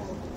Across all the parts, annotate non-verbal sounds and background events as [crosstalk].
This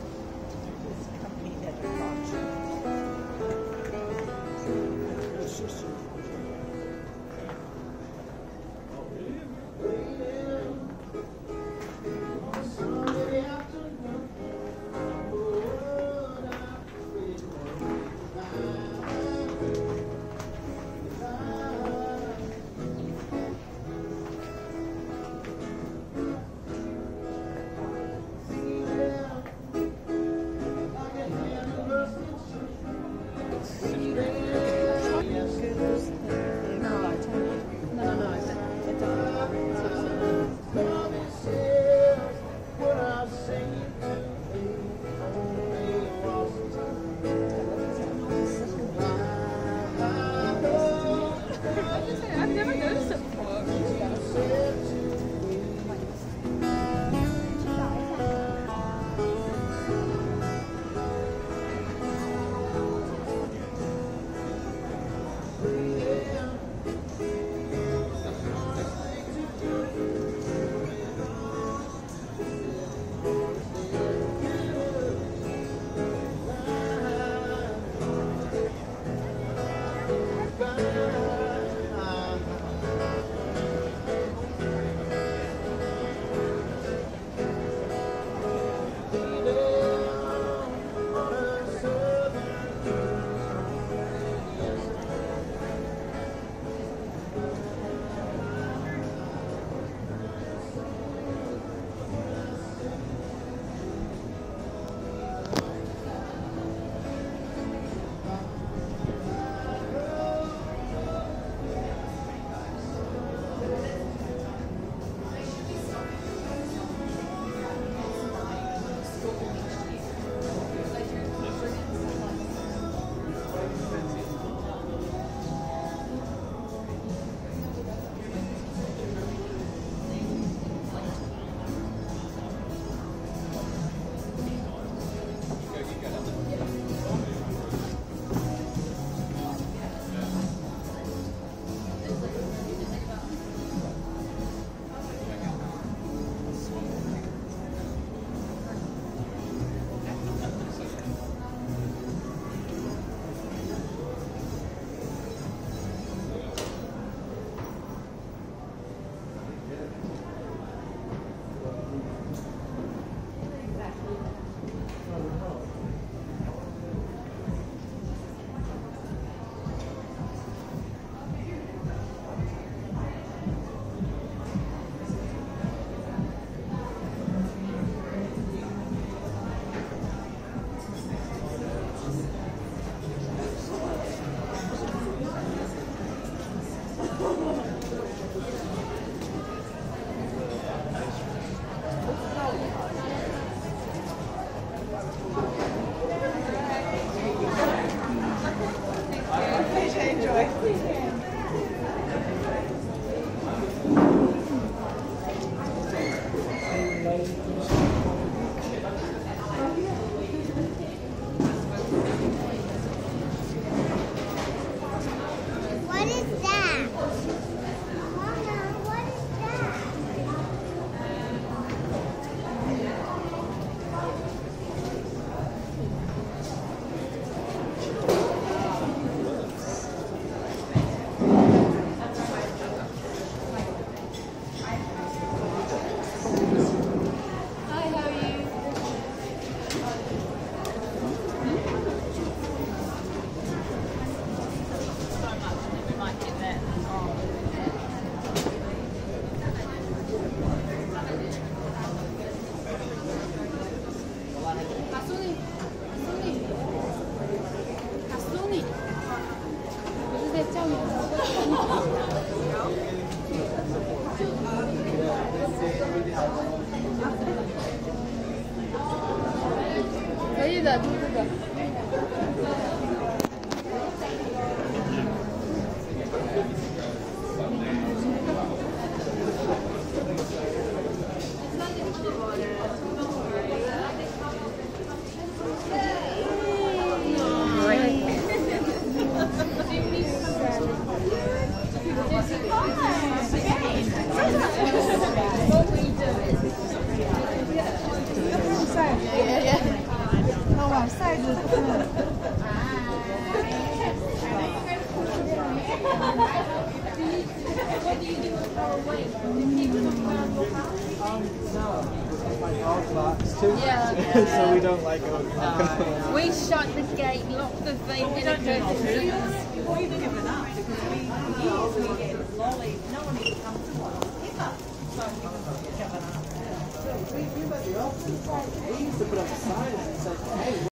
是的第四个 Yeah, [laughs] so we don't like. No. we shut the gate, lock the thing, we don't go to. We've given up because we, years get lolly, no one even comes to one. So we've given the up